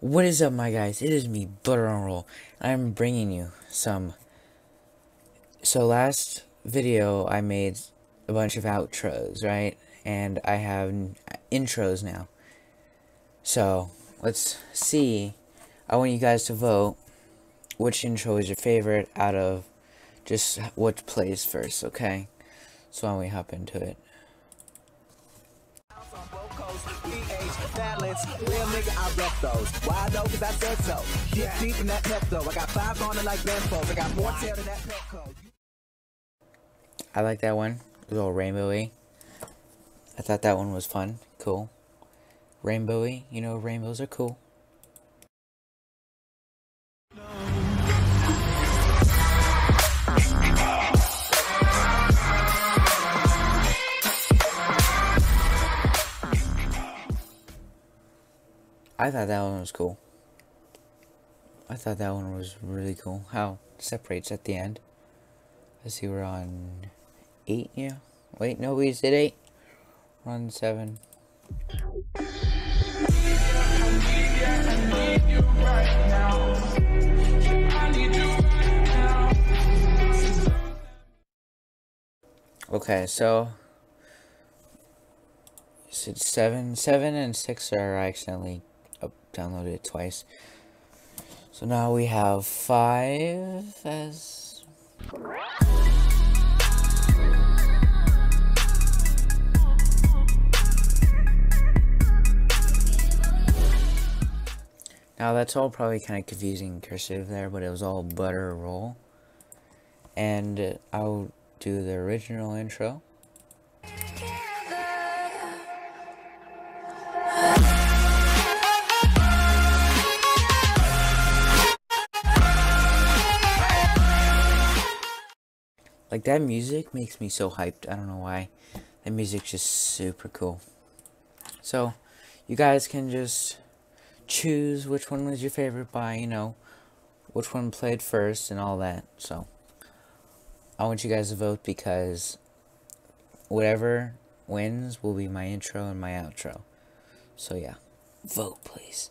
What is up, my guys? It is me, Butter on Roll. I'm bringing you some. So, last video, I made a bunch of outros, right? And I have intros now. So, let's see. I want you guys to vote which intro is your favorite out of just what plays first, okay? So, why don't we hop into it? Balance. Real nigga, I rep those. Why? Cause I said so. Get deep in that. I got five on it like. I got more tail than that. I like that one. Was all rainbowy. I thought that one was fun. Cool. Rainbowy. You know, rainbows are cool. I thought that one was cool. I thought that one was really cool. How separates at the end. I see we're on eight, yeah. Wait, no, we did eight. We're on seven. Okay, so seven, seven, and six are accidentally downloaded it twice. So now we have five as... Now that's all probably kind of confusing cursive there, but it was all butter roll. And I'll do the original intro. Like, that music makes me so hyped. I don't know why. That music's just super cool. So, you guys can just choose which one was your favorite by, you know, which one played first and all that. So, I want you guys to vote because whatever wins will be my intro and my outro. So, yeah. Vote, please.